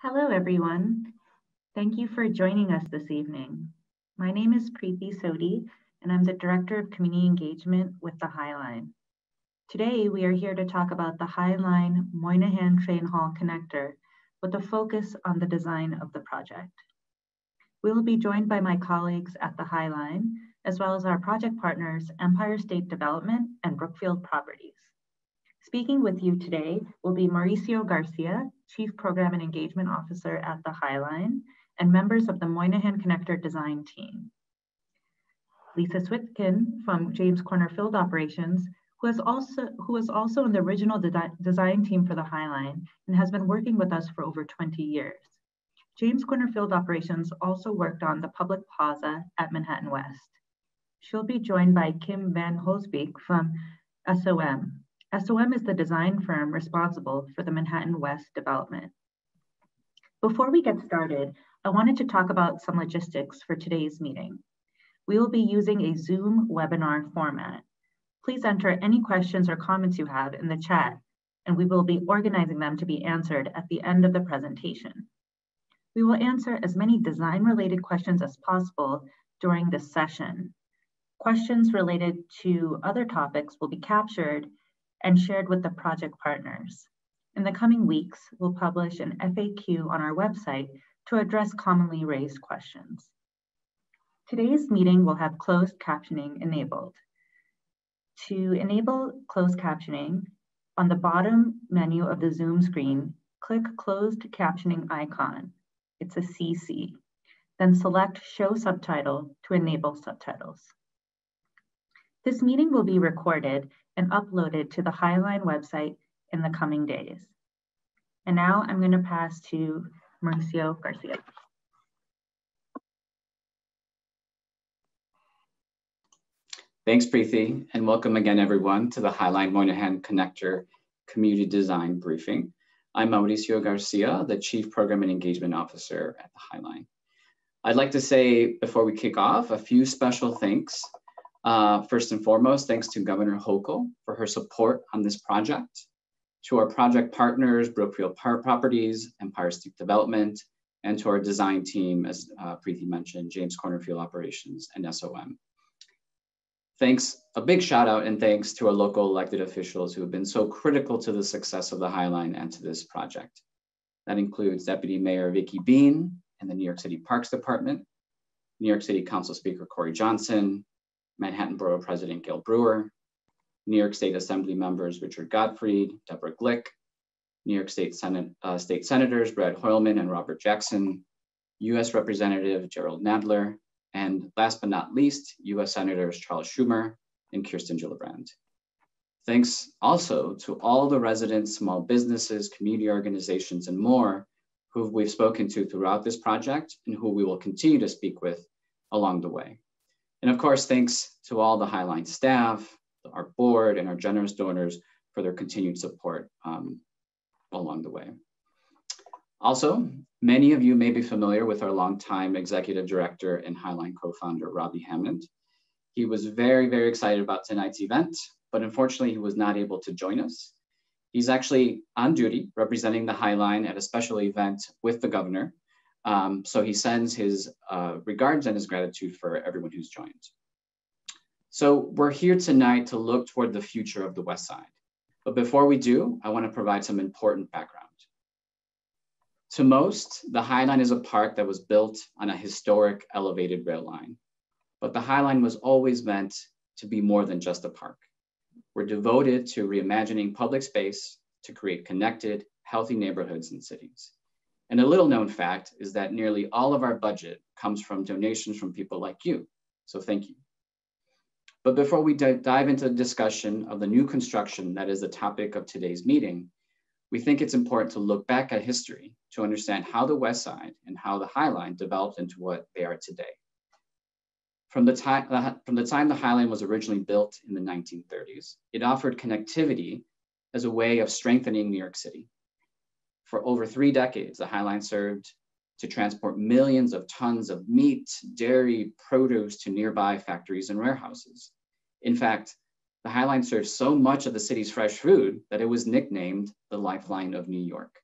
Hello, everyone. Thank you for joining us this evening. My name is Preeti Sodhi, and I'm the Director of Community Engagement with the Highline. Today, we are here to talk about the Highline Moynihan Train Hall Connector with a focus on the design of the project. We will be joined by my colleagues at the Highline, as well as our project partners, Empire State Development and Brookfield Properties. Speaking with you today will be Mauricio Garcia, Chief Program and Engagement Officer at the Highline, and members of the Moynihan Connector design team. Lisa Switkin from James Corner Field Operations, who, has also, who was also in the original de design team for the Highline and has been working with us for over 20 years. James Corner Field Operations also worked on the public plaza at Manhattan West. She'll be joined by Kim Van Holsbeke from SOM. SOM is the design firm responsible for the Manhattan West development. Before we get started, I wanted to talk about some logistics for today's meeting. We will be using a Zoom webinar format. Please enter any questions or comments you have in the chat, and we will be organizing them to be answered at the end of the presentation. We will answer as many design-related questions as possible during this session. Questions related to other topics will be captured and shared with the project partners. In the coming weeks, we'll publish an FAQ on our website to address commonly raised questions. Today's meeting will have closed captioning enabled. To enable closed captioning, on the bottom menu of the Zoom screen, click closed captioning icon. It's a CC. Then select show subtitle to enable subtitles. This meeting will be recorded and uploaded to the Highline website in the coming days. And now I'm going to pass to Mauricio Garcia. Thanks, Preeti, and welcome again, everyone, to the Highline Moynihan Connector Community Design Briefing. I'm Mauricio Garcia, the Chief Program and Engagement Officer at the Highline. I'd like to say, before we kick off, a few special thanks. Uh, first and foremost, thanks to Governor Hochul for her support on this project, to our project partners, Brookfield Properties, Empire State Development, and to our design team, as uh, Preeti mentioned, James Corner Field Operations and SOM. Thanks, a big shout out and thanks to our local elected officials who have been so critical to the success of the Highline and to this project. That includes Deputy Mayor Vicki Been and the New York City Parks Department, New York City Council Speaker Corey Johnson, Manhattan Borough President Gale Brewer, New York State Assembly members Richard Gottfried, Deborah Glick, New York State Senate uh, State Senators Brad Hoylman and Robert Jackson, U.S. Representative Gerald Nadler, and last but not least, US Senators Charles Schumer and Kirsten Gillibrand. Thanks also to all the residents, small businesses, community organizations, and more who we've spoken to throughout this project and who we will continue to speak with along the way. And of course, thanks to all the Highline staff, our board, and our generous donors for their continued support um, along the way. Also, many of you may be familiar with our longtime executive director and Highline co-founder, Robbie Hammond. He was very, very excited about tonight's event, but unfortunately he was not able to join us. He's actually on duty representing the Highline at a special event with the governor. Um, so he sends his uh, regards and his gratitude for everyone who's joined. So we're here tonight to look toward the future of the West Side. But before we do, I wanna provide some important background. To most, the High Line is a park that was built on a historic elevated rail line. But the High Line was always meant to be more than just a park. We're devoted to reimagining public space to create connected, healthy neighborhoods and cities. And a little known fact is that nearly all of our budget comes from donations from people like you. So thank you. But before we dive into the discussion of the new construction that is the topic of today's meeting, we think it's important to look back at history to understand how the West Side and how the High Line developed into what they are today. From the, time, from the time the High Line was originally built in the 1930s, it offered connectivity as a way of strengthening New York City. For over three decades, the High Line served to transport millions of tons of meat, dairy, produce to nearby factories and warehouses. In fact, the High Line served so much of the city's fresh food that it was nicknamed the Lifeline of New York.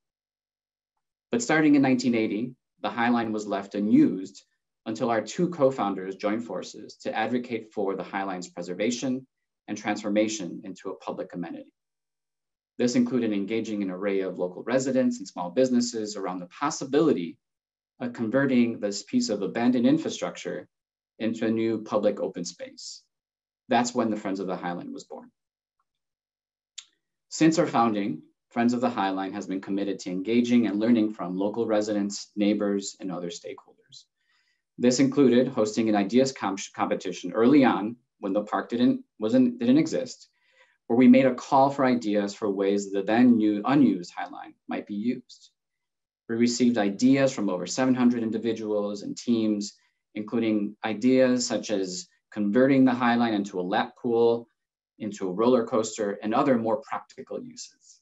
But starting in 1980, the High Line was left unused until our two co-founders joined forces to advocate for the High Line's preservation and transformation into a public amenity. This included engaging an array of local residents and small businesses around the possibility of converting this piece of abandoned infrastructure into a new public open space. That's when the Friends of the High Line was born. Since our founding, Friends of the High Line has been committed to engaging and learning from local residents, neighbors, and other stakeholders. This included hosting an ideas comp competition early on when the park didn't, wasn't, didn't exist, where we made a call for ideas for ways the then new, unused High Line might be used. We received ideas from over 700 individuals and teams, including ideas such as converting the High Line into a lap pool, into a roller coaster, and other more practical uses.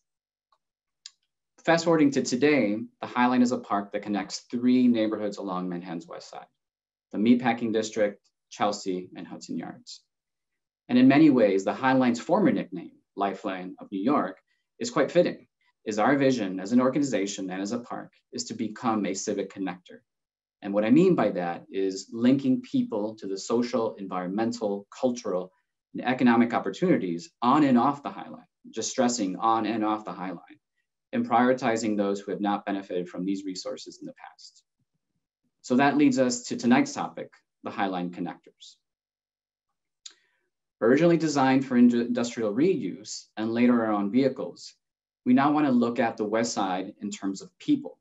Fast forwarding to today, the High Line is a park that connects three neighborhoods along Manhattan's west side, the Meatpacking District, Chelsea, and Hudson Yards. And in many ways, the High Line's former nickname, Lifeline of New York, is quite fitting, is our vision as an organization and as a park is to become a civic connector. And what I mean by that is linking people to the social, environmental, cultural, and economic opportunities on and off the High Line, just stressing on and off the High Line, and prioritizing those who have not benefited from these resources in the past. So that leads us to tonight's topic, the High Line connectors. Originally designed for industrial reuse and later on vehicles, we now want to look at the West Side in terms of people.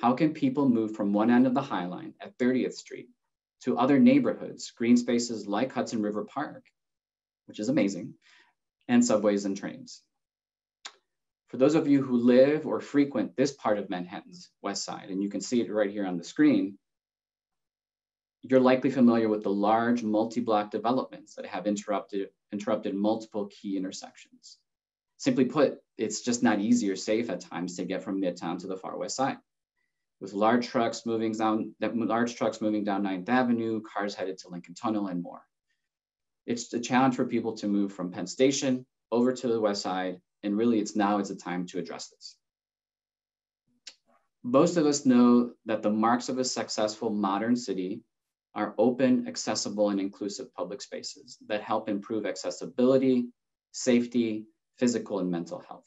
How can people move from one end of the High Line at 30th Street to other neighborhoods, green spaces like Hudson River Park, which is amazing, and subways and trains? For those of you who live or frequent this part of Manhattan's West Side, and you can see it right here on the screen, you're likely familiar with the large multi-block developments that have interrupted, interrupted multiple key intersections. Simply put, it's just not easy or safe at times to get from Midtown to the far west side. With large trucks moving down, large trucks moving down 9th Avenue, cars headed to Lincoln Tunnel and more. It's a challenge for people to move from Penn Station over to the west side, and really it's now is the time to address this. Most of us know that the marks of a successful modern city are open, accessible, and inclusive public spaces that help improve accessibility, safety, physical, and mental health.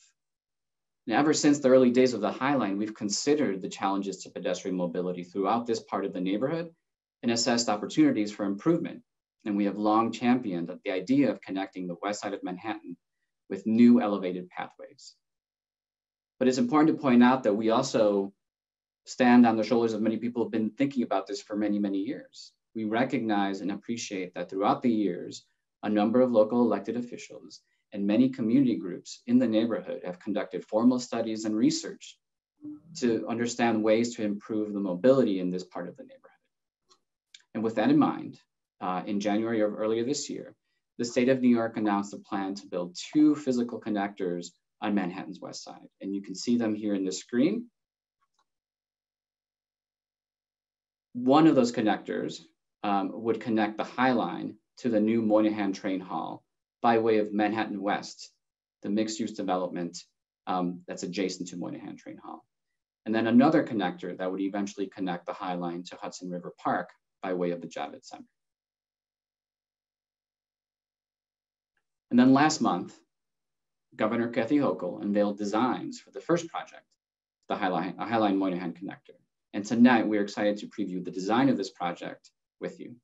Now, ever since the early days of the High Line, we've considered the challenges to pedestrian mobility throughout this part of the neighborhood and assessed opportunities for improvement. And we have long championed the idea of connecting the west side of Manhattan with new elevated pathways. But it's important to point out that we also stand on the shoulders of many people who have been thinking about this for many, many years we recognize and appreciate that throughout the years, a number of local elected officials and many community groups in the neighborhood have conducted formal studies and research to understand ways to improve the mobility in this part of the neighborhood. And with that in mind, uh, in January of earlier this year, the state of New York announced a plan to build two physical connectors on Manhattan's west side. And you can see them here in the screen. One of those connectors um, would connect the High Line to the new Moynihan Train Hall by way of Manhattan West, the mixed use development um, that's adjacent to Moynihan Train Hall. And then another connector that would eventually connect the High Line to Hudson River Park by way of the Javits Center. And then last month, Governor Kathy Hochul unveiled designs for the first project, the High Line, High Line Moynihan Connector. And tonight we're excited to preview the design of this project with you.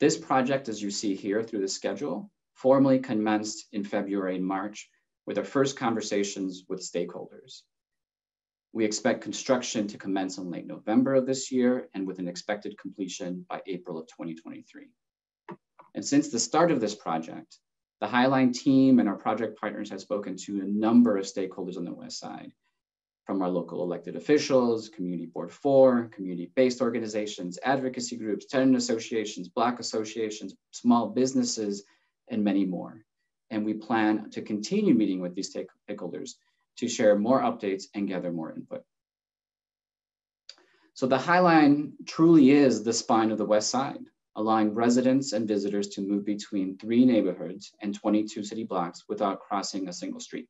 This project, as you see here through the schedule, formally commenced in February and March with our first conversations with stakeholders. We expect construction to commence in late November of this year and with an expected completion by April of 2023. And since the start of this project, the Highline team and our project partners have spoken to a number of stakeholders on the West Side, from our local elected officials, Community Board 4, community-based organizations, advocacy groups, tenant associations, Black associations, small businesses, and many more. And we plan to continue meeting with these stakeholders to share more updates and gather more input. So the High Line truly is the spine of the West Side, allowing residents and visitors to move between three neighborhoods and 22 city blocks without crossing a single street.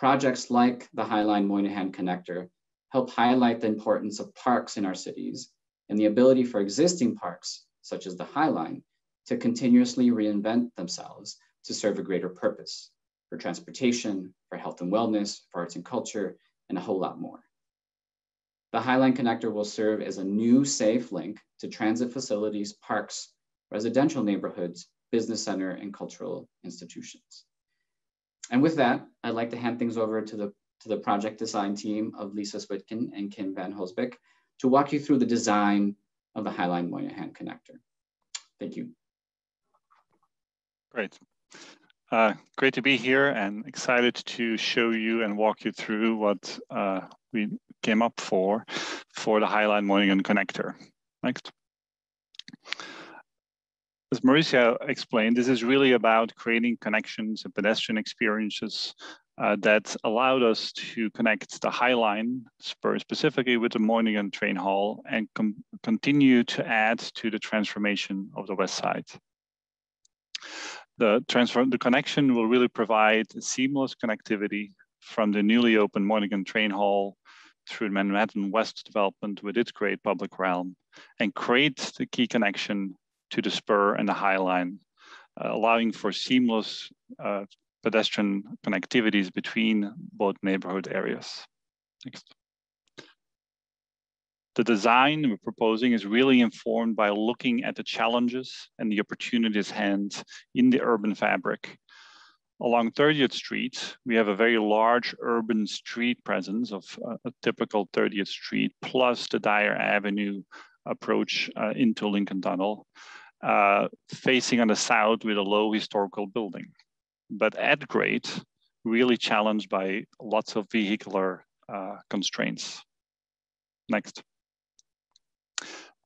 Projects like the Highline Moynihan Connector help highlight the importance of parks in our cities and the ability for existing parks, such as the Highline, to continuously reinvent themselves to serve a greater purpose for transportation, for health and wellness, for arts and culture, and a whole lot more. The Highline Connector will serve as a new safe link to transit facilities, parks, residential neighborhoods, business center, and cultural institutions. And with that, I'd like to hand things over to the, to the project design team of Lisa Switkin and Kim Van Holsbeke to walk you through the design of the Highline Moynihan connector. Thank you. Great. Uh, great to be here and excited to show you and walk you through what uh, we came up for for the Highline Moynihan connector. Next. As Mauricio explained, this is really about creating connections and pedestrian experiences uh, that allowed us to connect the High Line spur specifically with the Moynihan train hall and continue to add to the transformation of the West Side. The, transfer the connection will really provide seamless connectivity from the newly opened Moynihan train hall through the Manhattan West development with its great public realm and create the key connection to the spur and the High Line, uh, allowing for seamless uh, pedestrian connectivities between both neighborhood areas. Next. The design we're proposing is really informed by looking at the challenges and the opportunities hand in the urban fabric. Along 30th Street, we have a very large urban street presence of uh, a typical 30th Street, plus the Dyer Avenue approach uh, into Lincoln Tunnel uh, facing on the south with a low historical building. But at grade, really challenged by lots of vehicular uh, constraints. Next.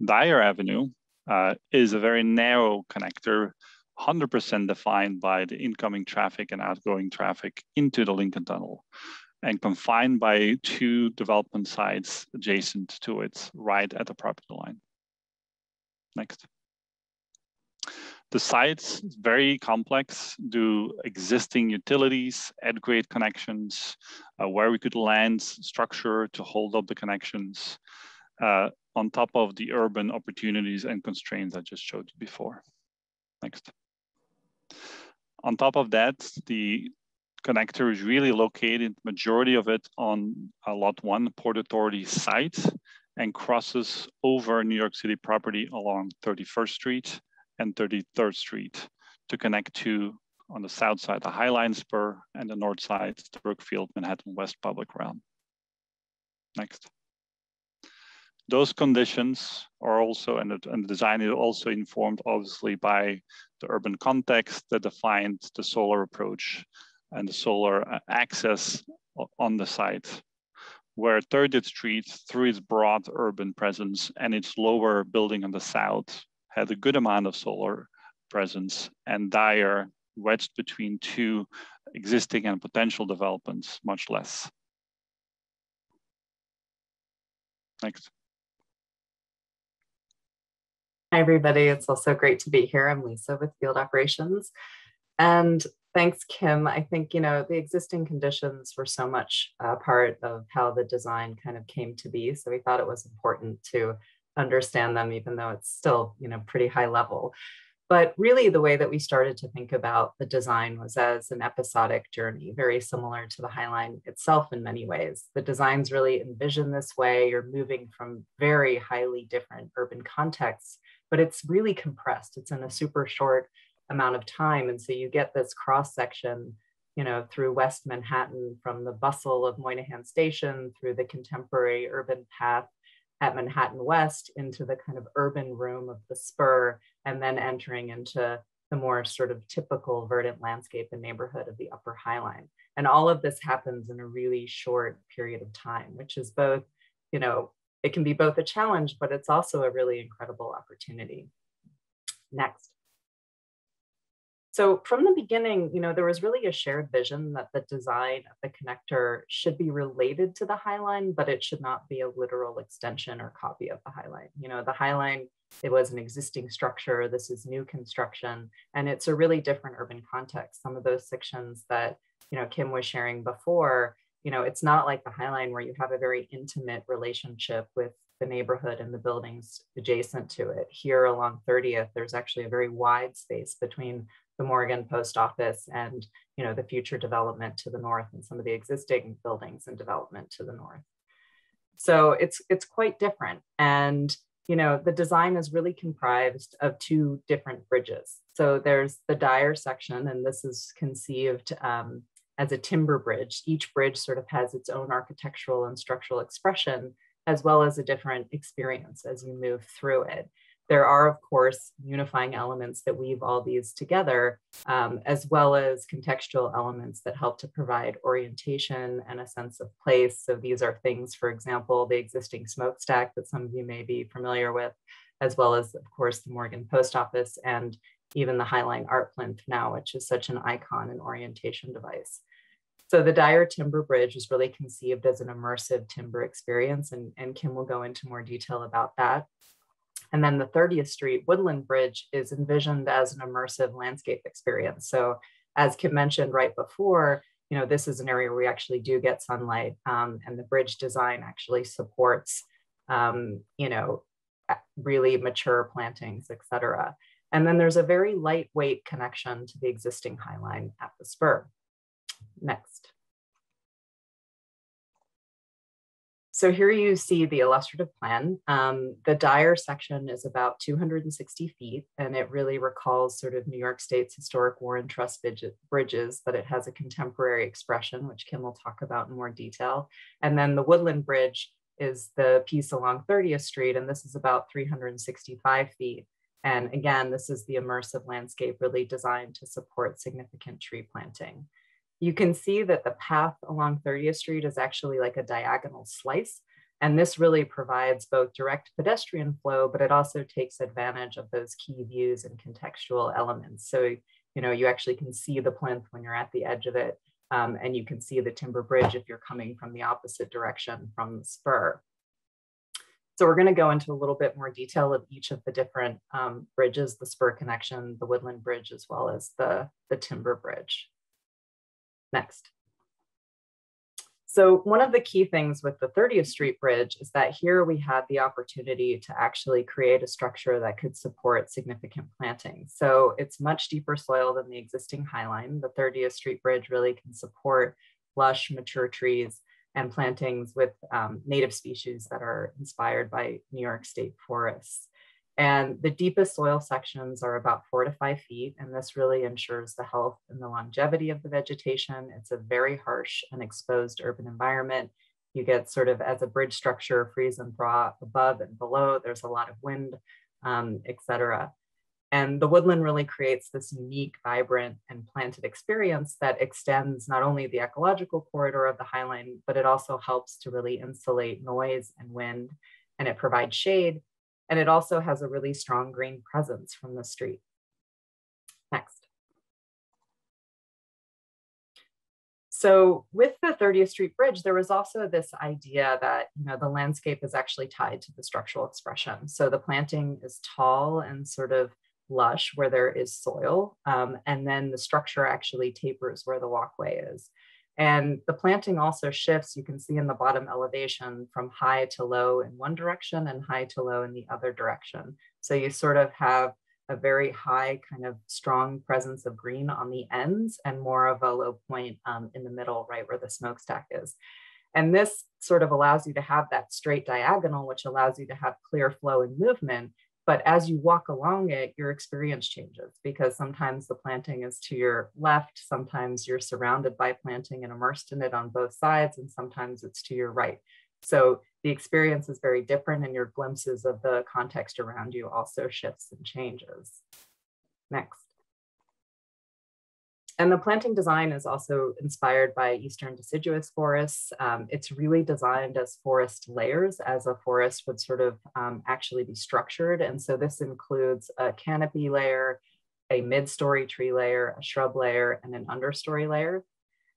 Dyer Avenue uh, is a very narrow connector, 100% defined by the incoming traffic and outgoing traffic into the Lincoln Tunnel and confined by two development sites adjacent to it right at the property line. Next. The sites very complex, do existing utilities, add grade connections, uh, where we could land structure to hold up the connections uh, on top of the urban opportunities and constraints I just showed you before. Next. On top of that, the connector is really located, majority of it on a lot one Port Authority site and crosses over New York City property along 31st Street and 33rd Street to connect to, on the south side, the High Line spur, and the north side, the Brookfield Manhattan West public realm. Next. Those conditions are also, and the, and the design is also informed obviously by the urban context that defined the solar approach and the solar access on the site where 30th Street, through its broad urban presence and its lower building on the south, had a good amount of solar presence and Dyer wedged between two existing and potential developments, much less. Next. Hi, everybody. It's also great to be here. I'm Lisa with Field Operations. And thanks, Kim. I think, you know, the existing conditions were so much a part of how the design kind of came to be. So we thought it was important to understand them, even though it's still, you know, pretty high level. But really, the way that we started to think about the design was as an episodic journey, very similar to the Highline itself in many ways. The designs really envision this way. You're moving from very highly different urban contexts, but it's really compressed. It's in a super short amount of time. And so you get this cross section you know, through West Manhattan, from the bustle of Moynihan Station through the contemporary urban path at Manhattan West into the kind of urban room of the spur, and then entering into the more sort of typical verdant landscape and neighborhood of the Upper High Line. And all of this happens in a really short period of time, which is both, you know, it can be both a challenge, but it's also a really incredible opportunity. Next. So from the beginning, you know, there was really a shared vision that the design of the connector should be related to the Highline, but it should not be a literal extension or copy of the Highline. You know, the Highline, it was an existing structure. This is new construction, and it's a really different urban context. Some of those sections that you know, Kim was sharing before, you know, it's not like the Highline where you have a very intimate relationship with the neighborhood and the buildings adjacent to it. Here along 30th, there's actually a very wide space between the Morgan post office and you know the future development to the north and some of the existing buildings and development to the north. So it's it's quite different. And you know the design is really comprised of two different bridges. So there's the Dyer section, and this is conceived um, as a timber bridge. Each bridge sort of has its own architectural and structural expression, as well as a different experience as you move through it. There are, of course, unifying elements that weave all these together, um, as well as contextual elements that help to provide orientation and a sense of place. So these are things, for example, the existing smokestack that some of you may be familiar with, as well as, of course, the Morgan Post Office and even the Highline Art Plinth now, which is such an icon and orientation device. So the Dyer Timber Bridge is really conceived as an immersive timber experience, and, and Kim will go into more detail about that. And then the 30th Street Woodland Bridge is envisioned as an immersive landscape experience. So as Kim mentioned right before, you know, this is an area where we actually do get sunlight um, and the bridge design actually supports, um, you know, really mature plantings, et cetera. And then there's a very lightweight connection to the existing Highline at the spur. Next. So here you see the illustrative plan. Um, the Dyer section is about 260 feet, and it really recalls sort of New York State's historic Warren Truss bridges, but it has a contemporary expression, which Kim will talk about in more detail. And then the Woodland Bridge is the piece along 30th Street, and this is about 365 feet. And again, this is the immersive landscape really designed to support significant tree planting you can see that the path along 30th Street is actually like a diagonal slice. And this really provides both direct pedestrian flow, but it also takes advantage of those key views and contextual elements. So, you know, you actually can see the plinth when you're at the edge of it, um, and you can see the timber bridge if you're coming from the opposite direction from the spur. So we're going to go into a little bit more detail of each of the different um, bridges, the spur connection, the woodland bridge, as well as the, the timber bridge. Next. So one of the key things with the 30th Street Bridge is that here we had the opportunity to actually create a structure that could support significant planting. So it's much deeper soil than the existing Highline. The 30th Street Bridge really can support lush, mature trees and plantings with um, native species that are inspired by New York State forests. And the deepest soil sections are about four to five feet, and this really ensures the health and the longevity of the vegetation. It's a very harsh and exposed urban environment. You get sort of as a bridge structure, freeze and thaw above and below. There's a lot of wind, um, et cetera. And the woodland really creates this unique, vibrant, and planted experience that extends not only the ecological corridor of the Highline, but it also helps to really insulate noise and wind, and it provides shade and it also has a really strong green presence from the street. Next. So with the 30th Street Bridge, there was also this idea that you know the landscape is actually tied to the structural expression. So the planting is tall and sort of lush where there is soil, um, and then the structure actually tapers where the walkway is. And the planting also shifts, you can see in the bottom elevation from high to low in one direction and high to low in the other direction. So you sort of have a very high kind of strong presence of green on the ends and more of a low point um, in the middle, right where the smokestack is. And this sort of allows you to have that straight diagonal, which allows you to have clear flow and movement but as you walk along it, your experience changes because sometimes the planting is to your left, sometimes you're surrounded by planting and immersed in it on both sides, and sometimes it's to your right. So the experience is very different and your glimpses of the context around you also shifts and changes. Next. And the planting design is also inspired by Eastern deciduous forests. Um, it's really designed as forest layers as a forest would sort of um, actually be structured. And so this includes a canopy layer, a mid-story tree layer, a shrub layer, and an understory layer.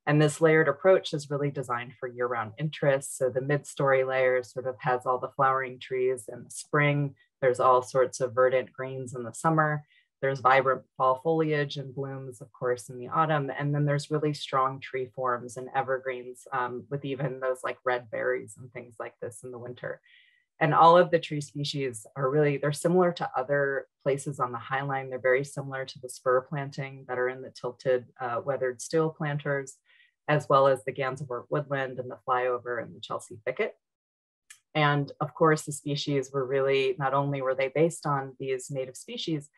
And this layered approach is really designed for year-round interest. So the mid-story layer sort of has all the flowering trees in the spring. There's all sorts of verdant greens in the summer. There's vibrant fall foliage and blooms, of course, in the autumn. And then there's really strong tree forms and evergreens um, with even those like red berries and things like this in the winter. And all of the tree species are really, they're similar to other places on the Highline. They're very similar to the spur planting that are in the tilted uh, weathered steel planters, as well as the Gansevoort woodland and the flyover and the Chelsea thicket. And of course, the species were really, not only were they based on these native species,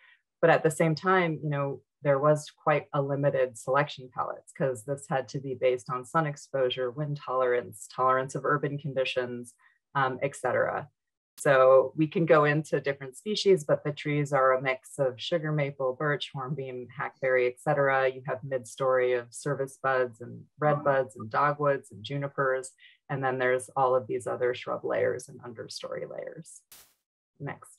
but at the same time, you know, there was quite a limited selection palettes because this had to be based on sun exposure, wind tolerance, tolerance of urban conditions, um, etc. So we can go into different species, but the trees are a mix of sugar maple, birch, hornbeam, hackberry, etc. You have mid-story of service buds and red buds and dogwoods and junipers. And then there's all of these other shrub layers and understory layers. Next.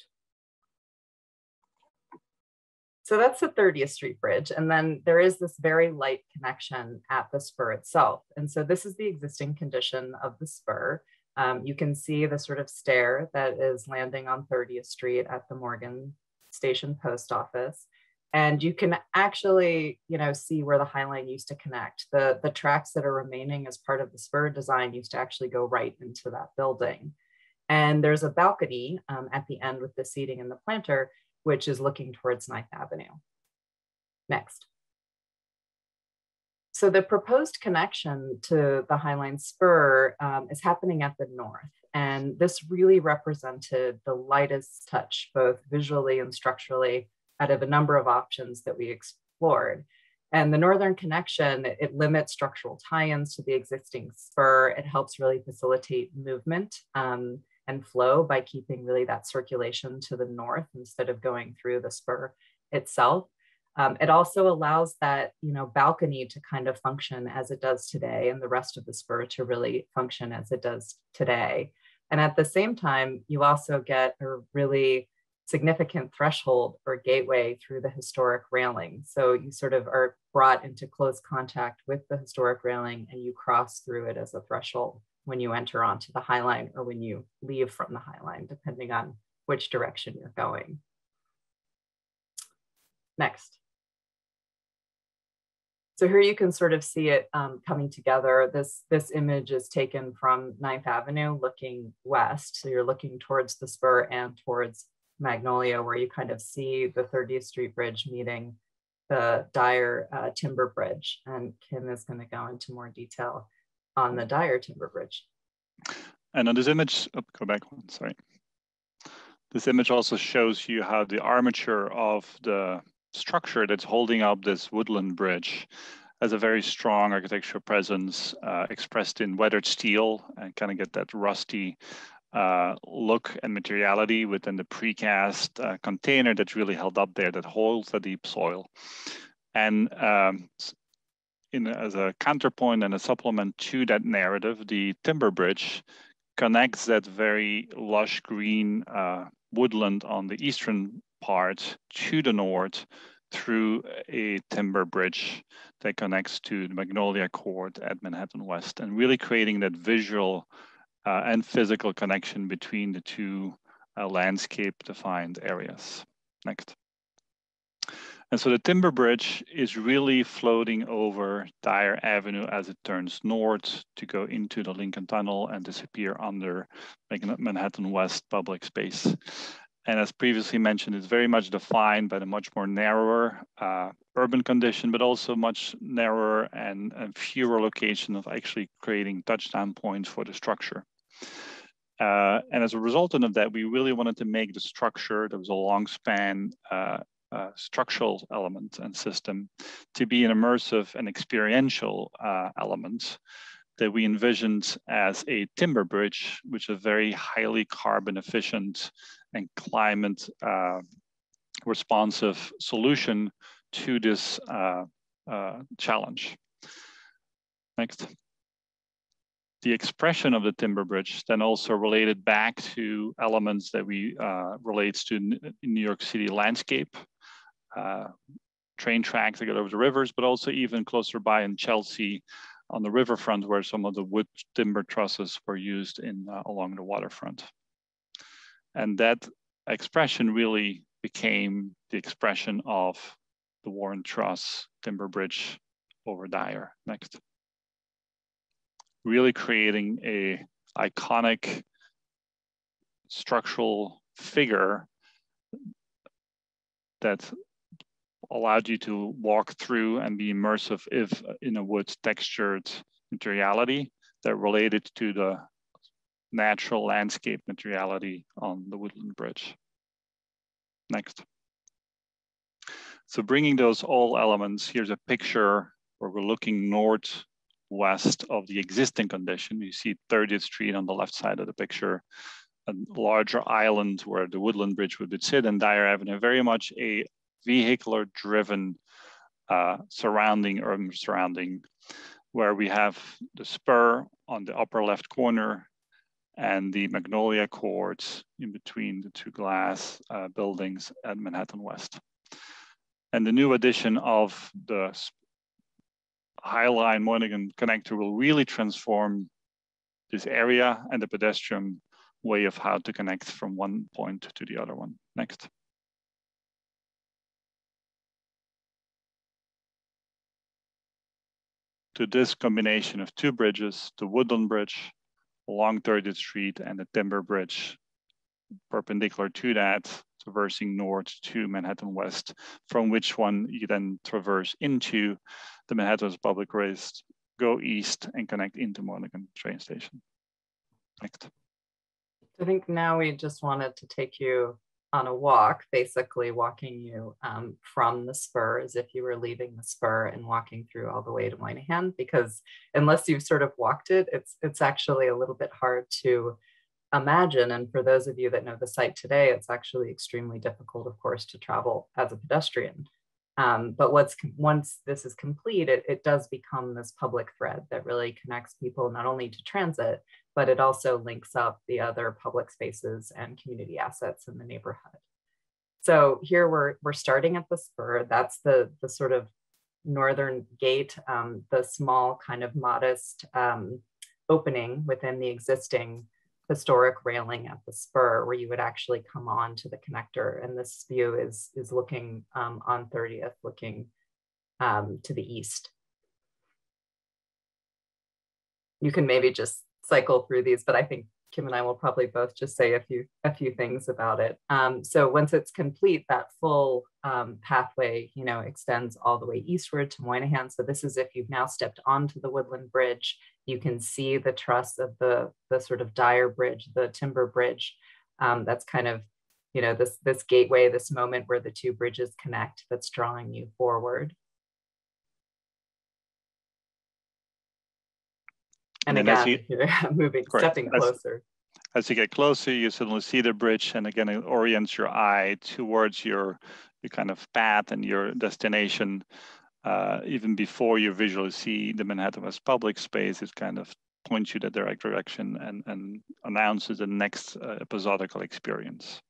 So that's the 30th Street Bridge. And then there is this very light connection at the spur itself. And so this is the existing condition of the spur. Um, you can see the sort of stair that is landing on 30th Street at the Morgan Station Post Office. And you can actually, you know, see where the High Line used to connect. The, the tracks that are remaining as part of the spur design used to actually go right into that building. And there's a balcony um, at the end with the seating and the planter which is looking towards Ninth Avenue. Next. So the proposed connection to the Highline Spur um, is happening at the north. And this really represented the lightest touch, both visually and structurally, out of a number of options that we explored. And the northern connection, it limits structural tie-ins to the existing spur. It helps really facilitate movement. Um, and flow by keeping really that circulation to the north instead of going through the spur itself. Um, it also allows that you know balcony to kind of function as it does today and the rest of the spur to really function as it does today. And at the same time, you also get a really significant threshold or gateway through the historic railing. So you sort of are brought into close contact with the historic railing and you cross through it as a threshold when you enter onto the High Line or when you leave from the High Line, depending on which direction you're going. Next. So here you can sort of see it um, coming together. This, this image is taken from 9th Avenue looking west. So you're looking towards the spur and towards Magnolia where you kind of see the 30th Street Bridge meeting the Dyer uh, Timber Bridge. And Kim is gonna go into more detail on the Dyer Timber Bridge. And on this image, oh, go back one, sorry. This image also shows you how the armature of the structure that's holding up this woodland bridge has a very strong architectural presence uh, expressed in weathered steel and kind of get that rusty uh, look and materiality within the precast uh, container that's really held up there that holds the deep soil. And um, in as a counterpoint and a supplement to that narrative, the timber bridge connects that very lush green uh, woodland on the eastern part to the north through a timber bridge that connects to the Magnolia Court at Manhattan West and really creating that visual uh, and physical connection between the two uh, landscape defined areas. Next. And so the timber bridge is really floating over Dyer Avenue as it turns north to go into the Lincoln Tunnel and disappear under Manhattan West public space. And as previously mentioned, it's very much defined by the much more narrower uh, urban condition, but also much narrower and, and fewer locations of actually creating touchdown points for the structure. Uh, and as a result of that, we really wanted to make the structure, there was a long span uh, uh, structural element and system to be an immersive and experiential uh, element that we envisioned as a timber bridge, which is a very highly carbon efficient and climate uh, responsive solution to this uh, uh, challenge. Next the expression of the timber bridge then also related back to elements that we uh, relates to New York City landscape uh, train tracks that go over the rivers, but also even closer by in Chelsea on the riverfront where some of the wood timber trusses were used in uh, along the waterfront. And that expression really became the expression of the Warren Truss timber bridge over Dyer. Next. Really creating a iconic structural figure that allowed you to walk through and be immersive if uh, in a wood textured materiality that related to the natural landscape materiality on the woodland bridge. Next. So bringing those all elements, here's a picture where we're looking northwest of the existing condition. You see 30th Street on the left side of the picture, a larger island where the woodland bridge would be sit and Dyer Avenue, very much a vehicular driven uh, surrounding urban surrounding where we have the spur on the upper left corner and the Magnolia Courts in between the two glass uh, buildings at Manhattan West. And the new addition of the Highline Moynihan connector will really transform this area and the pedestrian way of how to connect from one point to the other one. Next. To this combination of two bridges, the Woodland Bridge along 30th Street and the Timber Bridge perpendicular to that, traversing north to Manhattan West, from which one you then traverse into the Manhattan's public race, go east and connect into Moynihan train station. Next. I think now we just wanted to take you on a walk, basically walking you um, from the spur as if you were leaving the spur and walking through all the way to Moynihan, because unless you've sort of walked it, it's, it's actually a little bit hard to imagine. And for those of you that know the site today, it's actually extremely difficult, of course, to travel as a pedestrian. Um, but what's once this is complete, it, it does become this public thread that really connects people not only to transit, but it also links up the other public spaces and community assets in the neighborhood. So here we're, we're starting at the spur. That's the, the sort of northern gate, um, the small kind of modest um, opening within the existing historic railing at the spur where you would actually come on to the connector. And this view is, is looking um, on 30th, looking um, to the east. You can maybe just cycle through these, but I think Kim and I will probably both just say a few a few things about it. Um, so once it's complete, that full um, pathway, you know, extends all the way eastward to Moynihan. So this is if you've now stepped onto the Woodland Bridge, you can see the truss of the the sort of Dyer Bridge, the timber bridge. Um, that's kind of, you know, this this gateway, this moment where the two bridges connect. That's drawing you forward. And, and again, you, you're moving, stepping closer. As, as you get closer, you suddenly see the bridge, and again, it orients your eye towards your, your kind of path and your destination. Uh, even before you visually see the Manhattan West public space, it kind of points you the direct direction and, and announces the next uh, episodical experience.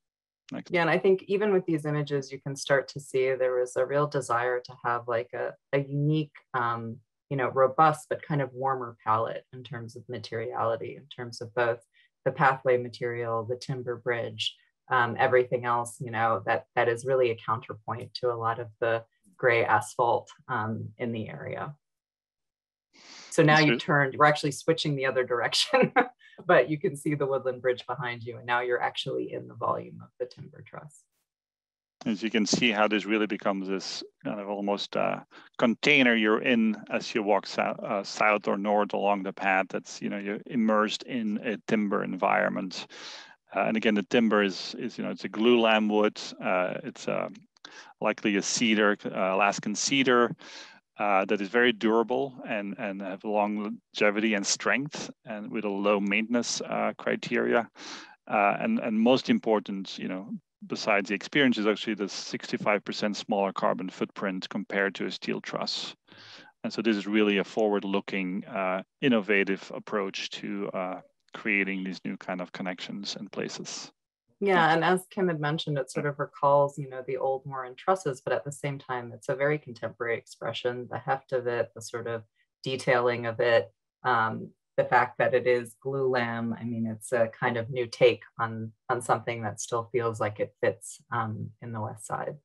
Next. Yeah, and I think even with these images, you can start to see there was a real desire to have like a, a unique um, you know, robust but kind of warmer palette in terms of materiality, in terms of both the pathway material, the timber bridge, um, everything else, you know, that that is really a counterpoint to a lot of the gray asphalt um, in the area. So now you've turned, we're actually switching the other direction, but you can see the woodland bridge behind you and now you're actually in the volume of the timber truss as you can see how this really becomes this kind of almost uh, container you're in as you walk south, uh, south or north along the path that's you know you're immersed in a timber environment. Uh, and again the timber is is you know it's a glulam wood uh, it's um, likely a cedar uh, alaskan cedar uh, that is very durable and and have long longevity and strength and with a low maintenance criteria. And and most important you know besides the experience is actually the 65% smaller carbon footprint compared to a steel truss. And so this is really a forward-looking, uh, innovative approach to uh, creating these new kind of connections and places. Yeah, and as Kim had mentioned, it sort of recalls, you know, the old Warren trusses, but at the same time, it's a very contemporary expression. The heft of it, the sort of detailing of it, um, the fact that it is glue glulam. I mean, it's a kind of new take on, on something that still feels like it fits um, in the West Side.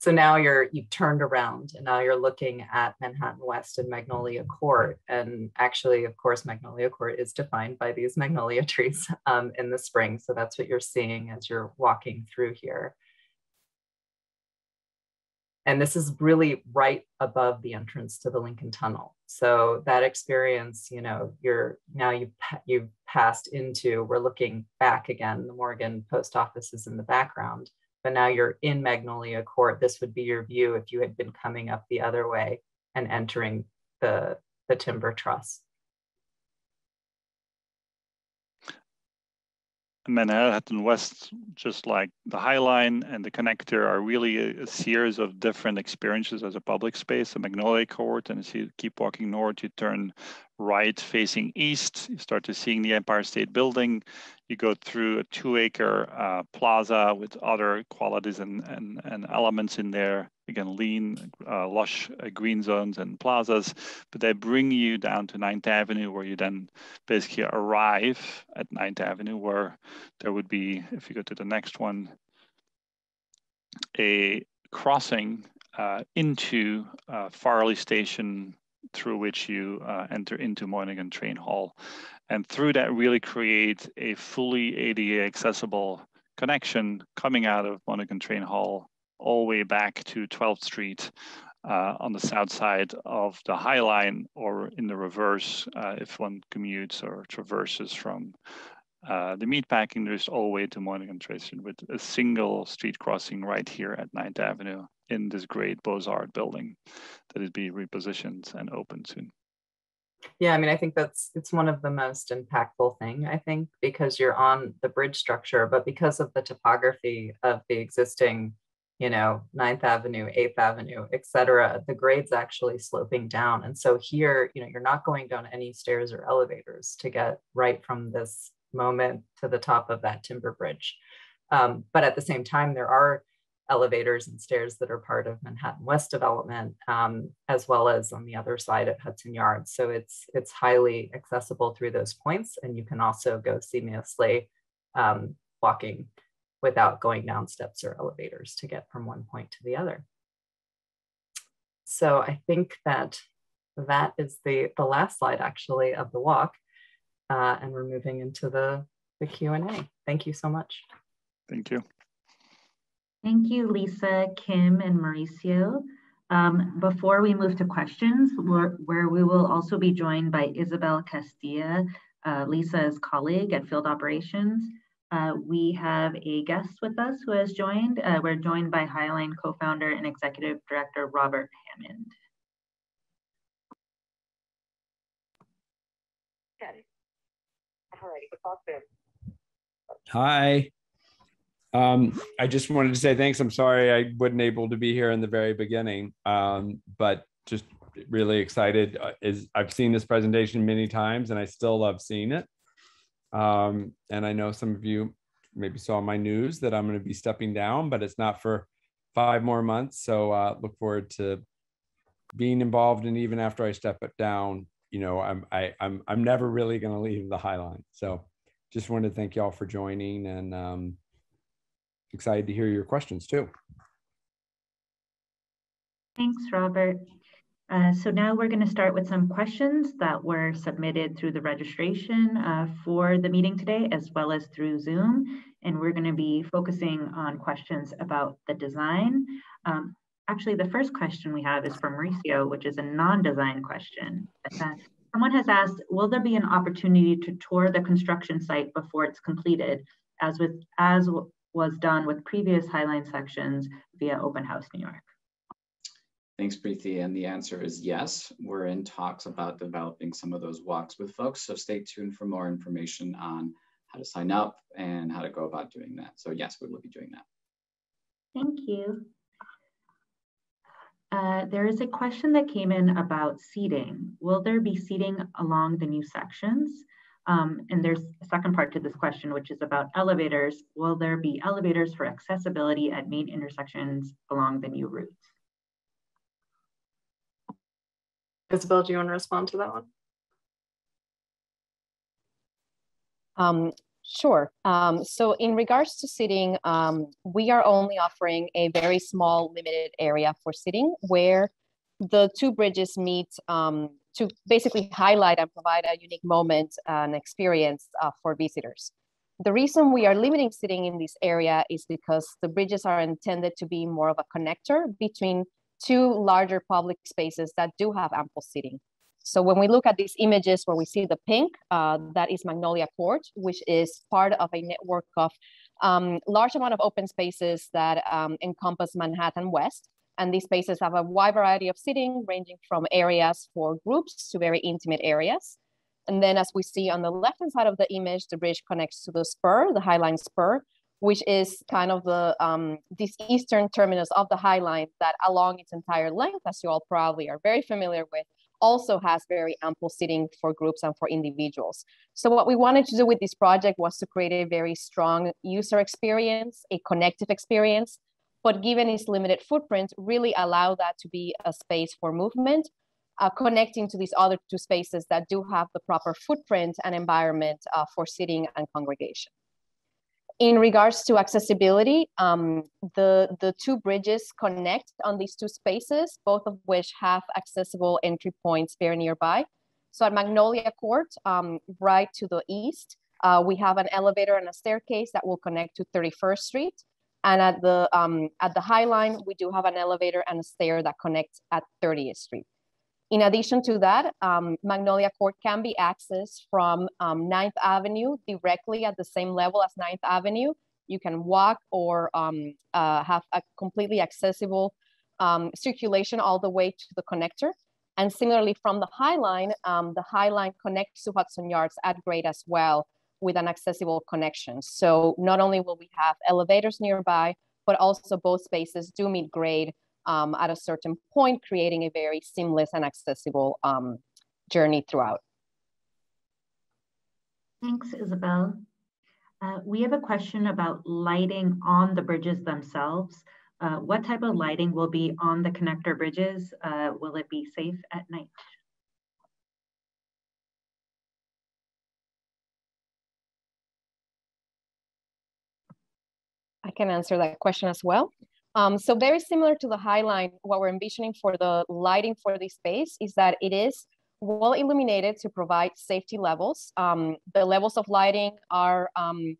So now you're you've turned around and now you're looking at Manhattan West and Magnolia Court. And actually, of course, Magnolia Court is defined by these magnolia trees um, in the spring. So that's what you're seeing as you're walking through here. And this is really right above the entrance to the Lincoln Tunnel. So that experience, you know, you're now you've you've passed into. We're looking back again. The Morgan Post Office is in the background but now you're in Magnolia Court. This would be your view if you had been coming up the other way and entering the, the timber truss. Manhattan West, just like the High Line and the connector, are really a, a, series of different experiences as a public space. The Magnolia Court, and as you keep walking north, you turn right facing east. You start to seeing the Empire State Building. You go through a two-acre uh, plaza with other qualities and, and, and elements in there. Again, lean, uh, lush uh, green zones and plazas, but they bring you down to Ninth Avenue, where you then basically arrive at Ninth Avenue, where there would be, if you go to the next one, a crossing uh, into uh, Farley Station through which you uh, enter into Moynihan Train Hall. And through that really create a fully ADA accessible connection coming out of Moynihan Train Hall all the way back to 12th Street uh, on the south side of the High Line or in the reverse uh, if one commutes or traverses from uh, the meatpacking there's all the way to Moynihan Station with a single street crossing right here at 9th Avenue in this great Beaux-Arts building that it be repositioned and open soon. Yeah, I mean, I think that's it's one of the most impactful thing, I think, because you're on the bridge structure, but because of the topography of the existing, you know, 9th Avenue, 8th Avenue, et cetera, the grade's actually sloping down. And so here, you know, you're not going down any stairs or elevators to get right from this moment to the top of that timber bridge. Um, but at the same time, there are elevators and stairs that are part of Manhattan West development, um, as well as on the other side at Hudson Yards. So it's it's highly accessible through those points, and you can also go seamlessly um, walking without going down steps or elevators to get from one point to the other. So I think that that is the, the last slide actually of the walk. Uh, and we're moving into the, the Q&A. Thank you so much. Thank you. Thank you, Lisa, Kim, and Mauricio. Um, before we move to questions, where, where, we will also be joined by Isabel Castilla, uh, Lisa's colleague at Field Operations. Uh, we have a guest with us who has joined. Uh, we're joined by Highline co-founder and executive director, Robert Hammond. Okay. All right, talk then. Hi. Um, I just wanted to say thanks. I'm sorry I wasn't able to be here in the very beginning, um, but just really excited. Uh, is I've seen this presentation many times, and I still love seeing it. Um, and I know some of you maybe saw my news that I'm going to be stepping down, but it's not for five more months. So uh, look forward to being involved. And even after I step it down, you know, I'm I, I'm I'm never really going to leave the High Line. So just wanted to thank y'all for joining and. Um, excited to hear your questions too. Thanks, Robert. Uh, so now we're going to start with some questions that were submitted through the registration uh, for the meeting today, as well as through Zoom. And we're going to be focusing on questions about the design. Um, actually, the first question we have is from Mauricio, which is a non-design question. Uh, someone has asked, will there be an opportunity to tour the construction site before it's completed, as with as was done with previous Highline sections via Open House New York? Thanks, Preeti. And the answer is yes. We're in talks about developing some of those walks with folks. So stay tuned for more information on how to sign up and how to go about doing that. So yes, we will be doing that. Thank you. Uh, there is a question that came in about seating. Will there be seating along the new sections? Um, and there's a second part to this question, which is about elevators. Will there be elevators for accessibility at main intersections along the new routes? Isabel, do you want to respond to that one? Um, sure. Um, so in regards to seating, um, we are only offering a very small limited area for seating where the two bridges meet um, to basically highlight and provide a unique moment and experience uh, for visitors. The reason we are limiting seating in this area is because the bridges are intended to be more of a connector between two larger public spaces that do have ample seating. So when we look at these images where we see the pink, uh, that is Magnolia Court, which is part of a network of um, large amount of open spaces that um, encompass Manhattan West. And these spaces have a wide variety of seating ranging from areas for groups to very intimate areas. And then as we see on the left-hand side of the image, the bridge connects to the spur, the High Line spur, which is kind of the um, this eastern terminus of the High Line that along its entire length, as you all probably are very familiar with, also has very ample seating for groups and for individuals. So what we wanted to do with this project was to create a very strong user experience, a connective experience but given its limited footprint, really allow that to be a space for movement, uh, connecting to these other two spaces that do have the proper footprint and environment uh, for sitting and congregation. In regards to accessibility, um, the, the two bridges connect on these two spaces, both of which have accessible entry points very nearby. So at Magnolia Court, um, right to the east, uh, we have an elevator and a staircase that will connect to 31st Street. And at the, um, at the High Line, we do have an elevator and a stair that connects at 30th Street. In addition to that, um, Magnolia Court can be accessed from um, 9th Avenue directly at the same level as 9th Avenue. You can walk or um, uh, have a completely accessible um, circulation all the way to the connector. And similarly from the High Line, um, the High Line connects to Hudson Yards at grade as well with an accessible connection. So not only will we have elevators nearby, but also both spaces do meet grade um, at a certain point, creating a very seamless and accessible um, journey throughout. Thanks, Isabel. Uh, we have a question about lighting on the bridges themselves. Uh, what type of lighting will be on the connector bridges? Uh, will it be safe at night? I can answer that question as well. Um, so very similar to the High Line, what we're envisioning for the lighting for this space is that it is well illuminated to provide safety levels. Um, the levels of lighting are, um,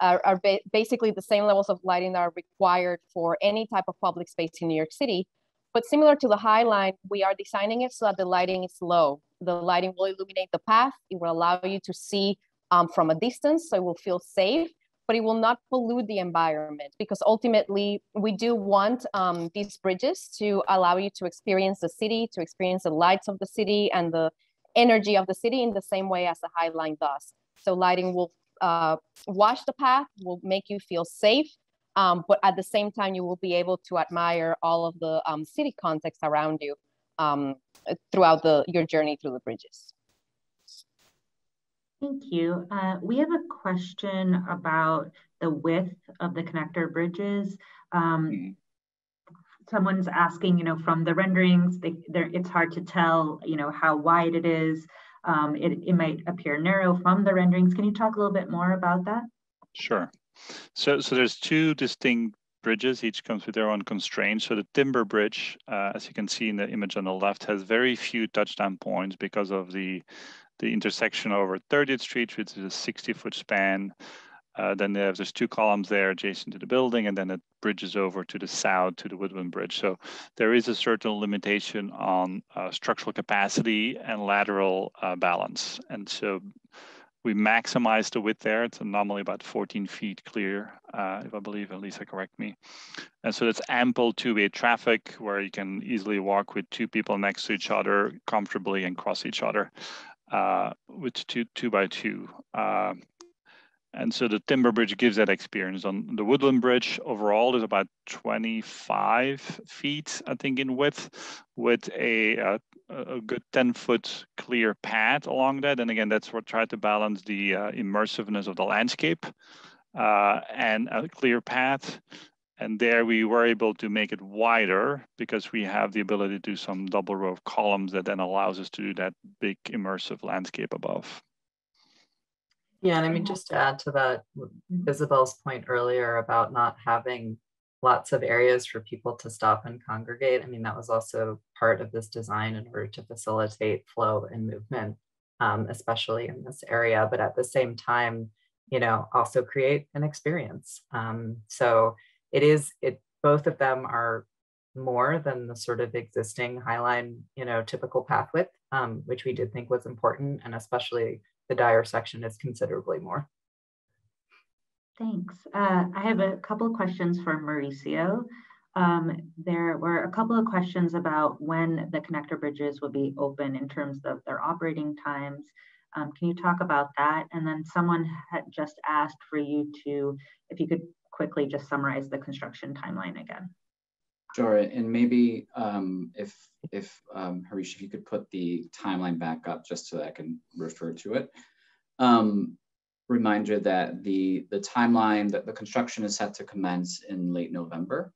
are, are ba basically the same levels of lighting that are required for any type of public space in New York City. But similar to the High Line, we are designing it so that the lighting is low. The lighting will illuminate the path. It will allow you to see um, from a distance, so it will feel safe but it will not pollute the environment because ultimately we do want um, these bridges to allow you to experience the city, to experience the lights of the city and the energy of the city in the same way as the High Line does. So lighting will uh, wash the path, will make you feel safe, um, but at the same time, you will be able to admire all of the um, city context around you um, throughout the, your journey through the bridges. Thank you. Uh, we have a question about the width of the connector bridges. Um, mm-hmm. someone's asking, you know, from the renderings, they, it's hard to tell, you know, how wide it is. Um, it, it might appear narrow from the renderings. Can you talk a little bit more about that? Sure. So, so there's two distinct bridges. Each comes with their own constraints. So the timber bridge, uh, as you can see in the image on the left, has very few touchdown points because of the the intersection over 30th Street, which is a 60 foot span. Uh, then there's, there's two columns there adjacent to the building, and then it bridges over to the south to the Woodland Bridge. So there is a certain limitation on uh, structural capacity and lateral uh, balance. And so we maximize the width there. It's normally about 14 feet clear, uh, if I believe, Elisa correct me. And so that's ample two-way traffic where you can easily walk with two people next to each other comfortably and cross each other uh, with two two by two. Uh, and so the timber bridge gives that experience. On the woodland bridge overall is about 25 feet, I think, in width, with a, a, a good 10 foot clear path along that. And again, that's what tried to balance the uh, immersiveness of the landscape uh, and a clear path and there we were able to make it wider because we have the ability to do some double row of columns that then allows us to do that big immersive landscape above. Yeah, and I mean, just to add to that. Isabel's point earlier about not having lots of areas for people to stop and congregate. I mean, that was also part of this design in order to facilitate flow and movement, um, especially in this area. But at the same time, you know, also create an experience. Um, so it is, it both of them are more than the sort of existing Highline, you know, typical path width, um, which we did think was important, and especially the Dyer section is considerably more. Thanks. Uh, I have a couple of questions for Mauricio. Um, there were a couple of questions about when the connector bridges will be open in terms of their operating times. Um, can you talk about that? And then someone had just asked for you to, if you could quickly just summarize the construction timeline again. Sure, and maybe um, if if um, Harish, if you could put the timeline back up just so that I can refer to it. Um, reminder that the the timeline that the construction is set to commence in late November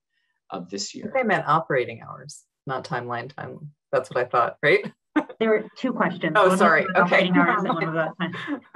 of this year. I meant operating hours, not timeline time. That's what I thought, right? There were two questions. Oh, one sorry. Okay. Hours and one of the,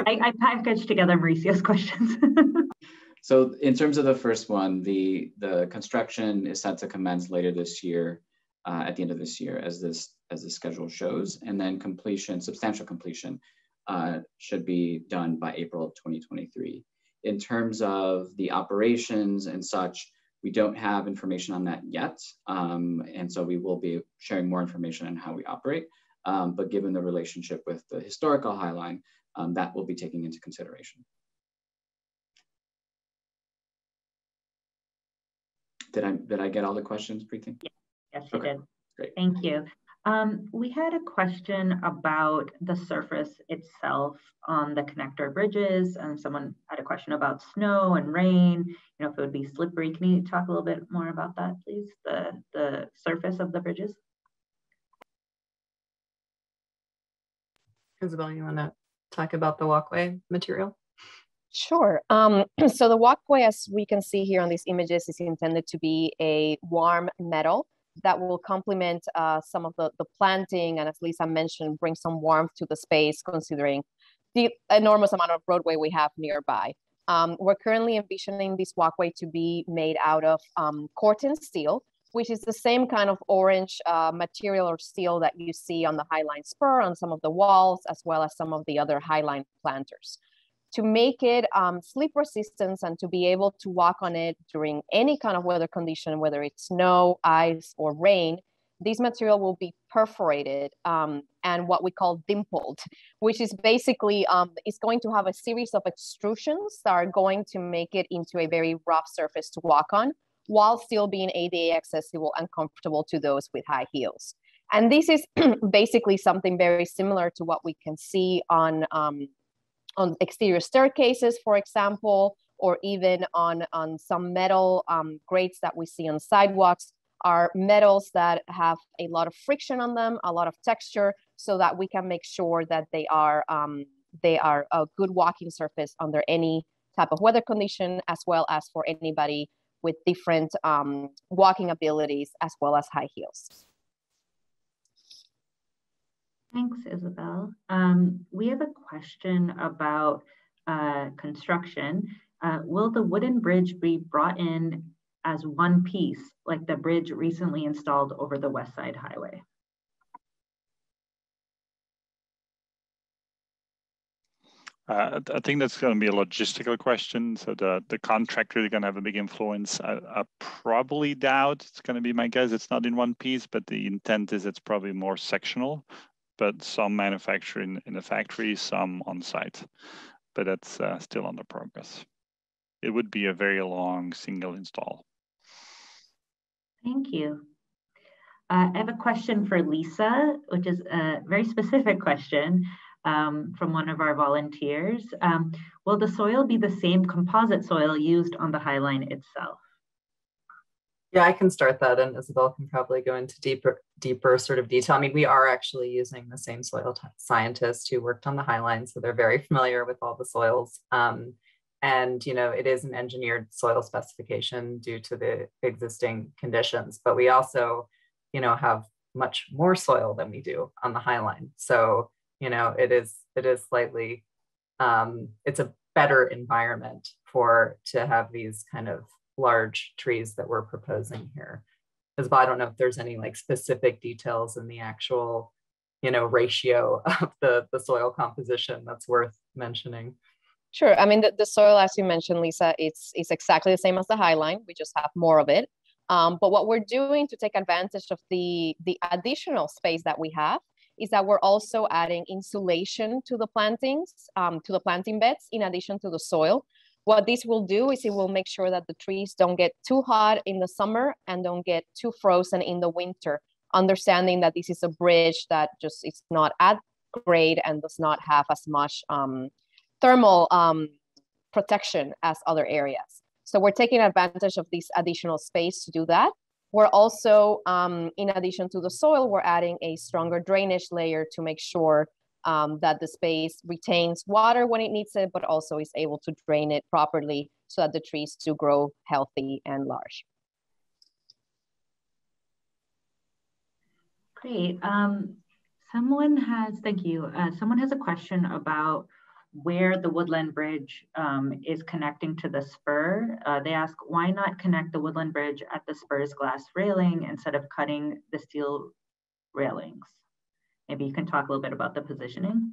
I, I packaged together Mauricio's questions. So in terms of the first one, the, the construction is set to commence later this year, uh, at the end of this year, as this as the schedule shows, and then completion, substantial completion, uh, should be done by April of 2023. In terms of the operations and such, we don't have information on that yet, um, and so we will be sharing more information on how we operate. Um, but given the relationship with the historical Highline, um, that will be taken into consideration. Did I did I get all the questions, Preeti? Yes, yes you okay. did. Great. Thank you. Um, we had a question about the surface itself on the connector bridges, and someone had a question about snow and rain. You know, if it would be slippery. Can you talk a little bit more about that, please? The the surface of the bridges. Isabel, you want to talk about the walkway material? Sure. Um, so the walkway, as we can see here on these images, is intended to be a warm metal that will complement uh, some of the, the planting and as Lisa mentioned, bring some warmth to the space considering the enormous amount of roadway we have nearby. Um, we're currently envisioning this walkway to be made out of um, Corten steel, which is the same kind of orange uh, material or steel that you see on the Highline spur on some of the walls, as well as some of the other Highline planters to make it um, slip resistant and to be able to walk on it during any kind of weather condition, whether it's snow, ice, or rain, this material will be perforated um, and what we call dimpled, which is basically, um, it's going to have a series of extrusions that are going to make it into a very rough surface to walk on while still being ADA accessible and comfortable to those with high heels. And this is basically something very similar to what we can see on um, on exterior staircases, for example, or even on, on some metal um, grates that we see on sidewalks are metals that have a lot of friction on them, a lot of texture, so that we can make sure that they are um, they are a good walking surface under any type of weather condition, as well as for anybody with different um, walking abilities, as well as high heels. Thanks, Isabel. Um, we have a question about uh, construction. Uh, will the wooden bridge be brought in as one piece, like the bridge recently installed over the West Side Highway? Uh, I think that's going to be a logistical question. So the, the contractor is going to have a big influence. I, I, probably doubt it's going to be my guess. It's not in one piece, but the intent is it's probably more sectional but some manufacturing in the factory, some on site. But that's uh, still under progress. It would be a very long single install. Thank you. Uh, I have a question for Lisa, which is a very specific question um, from one of our volunteers. Um, will the soil be the same composite soil used on the Highline itself? Yeah, I can start that, and Isabel can probably go into deeper, deeper sort of detail. I mean, we are actually using the same soil scientist who worked on the Highline, so they're very familiar with all the soils. Um, and you know, it is an engineered soil specification due to the existing conditions. But we also, you know, have much more soil than we do on the Highline. So you know, it is it is slightly um, it's a better environment for to have these kind of large trees that we're proposing here. Because I don't know if there's any like specific details in the actual, you know, ratio of the, the soil composition that's worth mentioning. Sure. I mean, the, the soil, as you mentioned, Lisa, it's, it's exactly the same as the highline. We just have more of it. Um, but what we're doing to take advantage of the, the additional space that we have is that we're also adding insulation to the plantings, um, to the planting beds, in addition to the soil. What this will do is it will make sure that the trees don't get too hot in the summer and don't get too frozen in the winter, understanding that this is a bridge that just is not at grade and does not have as much um, thermal um, protection as other areas. So we're taking advantage of this additional space to do that. We're also, um, in addition to the soil, we're adding a stronger drainage layer to make sure um, that the space retains water when it needs it, but also is able to drain it properly so that the trees do grow healthy and large. Great. Um, someone has, thank you. Uh, someone has a question about where the Woodland Bridge um, is connecting to the spur. Uh, they ask, why not connect the Woodland Bridge at the spur's glass railing instead of cutting the steel railings? Maybe you can talk a little bit about the positioning.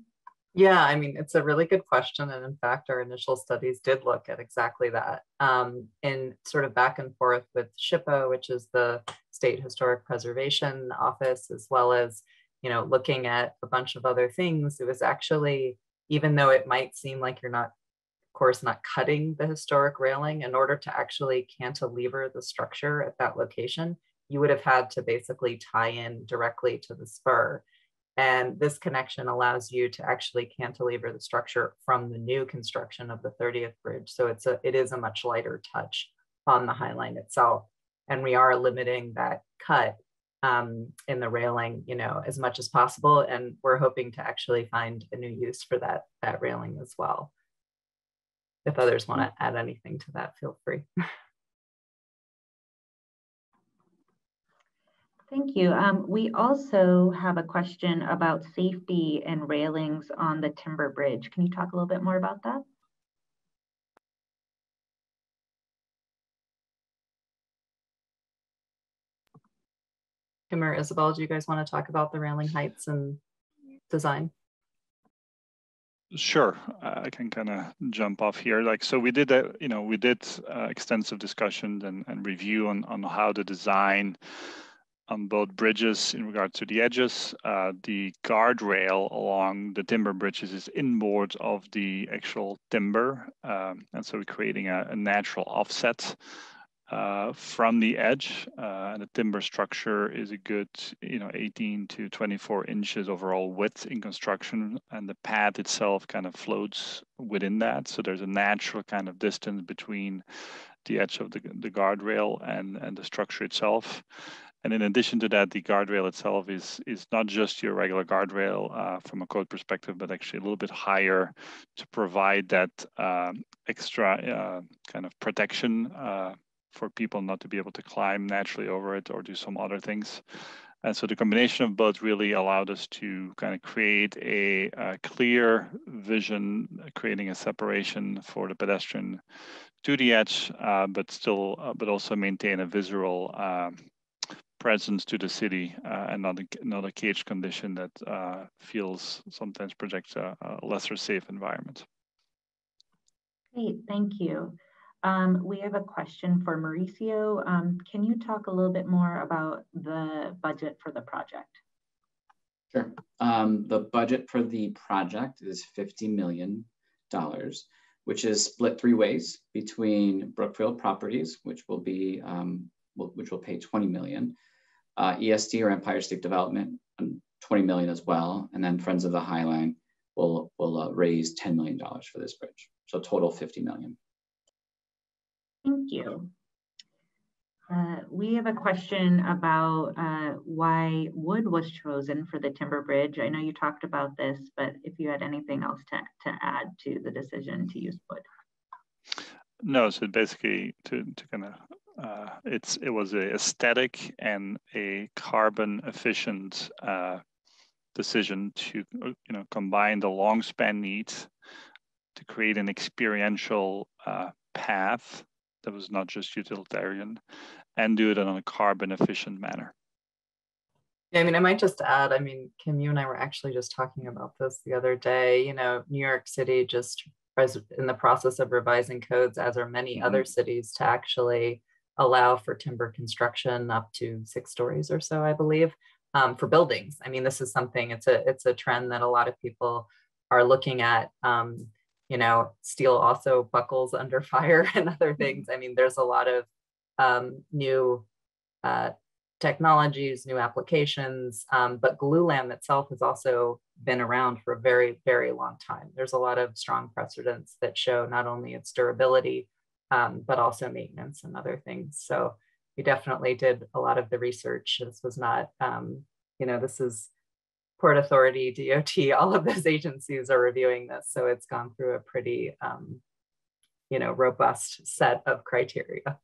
Yeah, I mean, it's a really good question. And in fact, our initial studies did look at exactly that. Um, in sort of back and forth with SHPO, which is the State Historic Preservation Office, as well as, you know, looking at a bunch of other things, it was actually even though it might seem like you're not, of course, not cutting the historic railing, in order to actually cantilever the structure at that location, you would have had to basically tie in directly to the spur. And this connection allows you to actually cantilever the structure from the new construction of the 30th bridge. So it's a, it is a much lighter touch on the High Line itself. And we are limiting that cut um, in the railing, you know, as much as possible. And we're hoping to actually find a new use for that, that railing as well. If others want to add anything to that, feel free. Thank you. Um, we also have a question about safety and railings on the timber bridge. Can you talk a little bit more about that? Kim or Isabel, do you guys want to talk about the railing heights and design? Sure, I can kind of jump off here. Like, so we did, a, you know, we did uh, extensive discussion and, and review on, on how the design on both bridges in regard to the edges. Uh, the guardrail along the timber bridges is inboard of the actual timber. Um, and so we're creating a, a natural offset uh, from the edge. Uh, and the timber structure is a good, you know, 18 to 24 inches overall width in construction, and the pad itself kind of floats within that. So there's a natural kind of distance between the edge of the, the guardrail and, and the structure itself. And in addition to that, the guardrail itself is is not just your regular guardrail uh, from a code perspective, but actually a little bit higher to provide that um, extra uh, kind of protection uh, for people not to be able to climb naturally over it or do some other things. And so the combination of both really allowed us to kind of create a, a clear vision, creating a separation for the pedestrian to the edge, uh, but still, uh, but also maintain a visual um, presence to the city uh, and not a, not a cage condition that uh, feels sometimes projects a, a lesser safe environment. Great, thank you. Um, we have a question for Mauricio. Um, can you talk a little bit more about the budget for the project? Sure. Um, the budget for the project is $50 million, which is split three ways between Brookfield Properties, which will be um, which will pay 20 million, uh, ESD or Empire State Development, um, 20 million as well, and then Friends of the Highline will will uh, raise 10 million dollars for this bridge. So total 50 million. Thank you. Uh, we have a question about uh, why wood was chosen for the timber bridge. I know you talked about this, but if you had anything else to, to add to the decision to use wood. No, so basically to, to kind of, uh, it's it was a aesthetic and a carbon efficient uh, decision to you know combine the long span needs to create an experiential uh, path that was not just utilitarian and do it in a carbon efficient manner. Yeah, I mean, I might just add, I mean, Kim, you and I were actually just talking about this the other day. You know, New York City just in the process of revising codes, as are many mm-hmm. other cities, to actually allow for timber construction up to six stories or so, I believe, um, for buildings. I mean, this is something, it's a, it's a trend that a lot of people are looking at. Um, you know, steel also buckles under fire and other mm-hmm. things. I mean, there's a lot of um, new uh, technologies, new applications, um, but glulam itself has also been around for a very, very long time. There's a lot of strong precedents that show not only its durability, um, but also maintenance and other things. So we definitely did a lot of the research. This was not, um, you know, this is Port Authority, DOT, all of those agencies are reviewing this. So it's gone through a pretty, um, you know, robust set of criteria.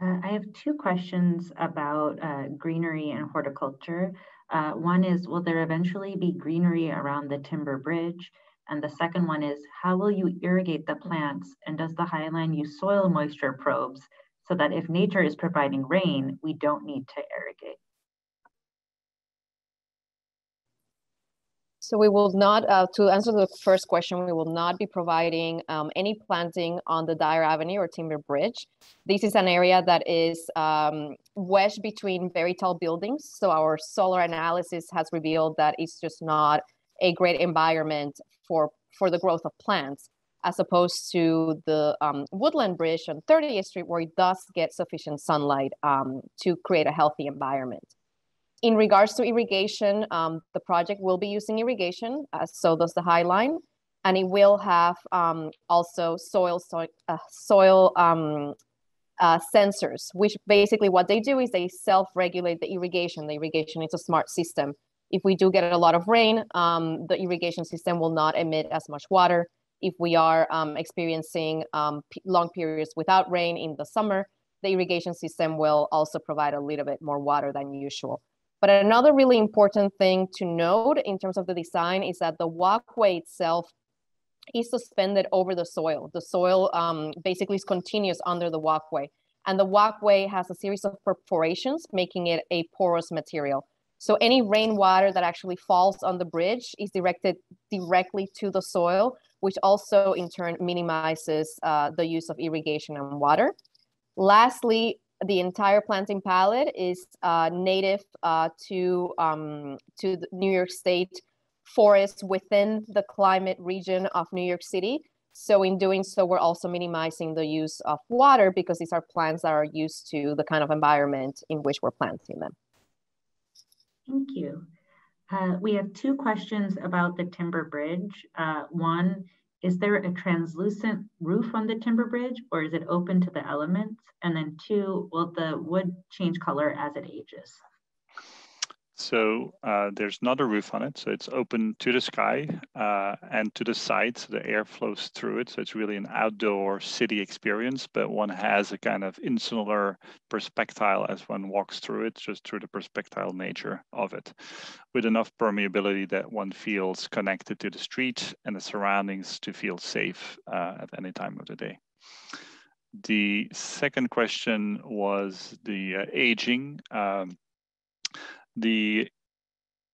Uh, I have two questions about uh, greenery and horticulture. Uh, one is, will there eventually be greenery around the timber bridge? And the second one is, how will you irrigate the plants? And does the Highline use soil moisture probes so that if nature is providing rain, we don't need to irrigate? So we will not, uh, to answer the first question, we will not be providing um, any planting on the Dyer Avenue or Timber Bridge. This is an area that is um, wedged between very tall buildings. So our solar analysis has revealed that it's just not a great environment for, for the growth of plants, as opposed to the um, Woodland Bridge on 30th Street, where it does get sufficient sunlight um, to create a healthy environment in regards to irrigation, um, the project will be using irrigation, uh, so does the high line and it will have um, also soil so, uh, soil um, uh, sensors, which basically what they do is they self-regulate the irrigation. The irrigation is a smart system. If we do get a lot of rain, um, the irrigation system will not emit as much water. If we are um, experiencing um, long periods without rain in the summer, the irrigation system will also provide a little bit more water than usual. But another really important thing to note in terms of the design is that the walkway itself is suspended over the soil. The soil um, basically is continuous under the walkway. And the walkway has a series of perforations, making it a porous material. So any rainwater that actually falls on the bridge is directed directly to the soil, which also in turn minimizes uh, the use of irrigation and water. Lastly, the entire planting palette is uh, native uh, to um, to New York State forests within the climate region of New York City. So in doing so, we're also minimizing the use of water because these are plants that are used to the kind of environment in which we're planting them. Thank you. Uh, we have two questions about the timber bridge. Uh, one is there a translucent roof on the timber bridge or is it open to the elements? And then two, will the wood change color as it ages? So uh, there's not a roof on it, so it's open to the sky uh, and to the side, so the air flows through it. So it's really an outdoor city experience, but one has a kind of insular perspectile as one walks through it, just through the perspectile nature of it, with enough permeability that one feels connected to the street and the surroundings to feel safe uh, at any time of the day. The second question was the uh, aging. Um, the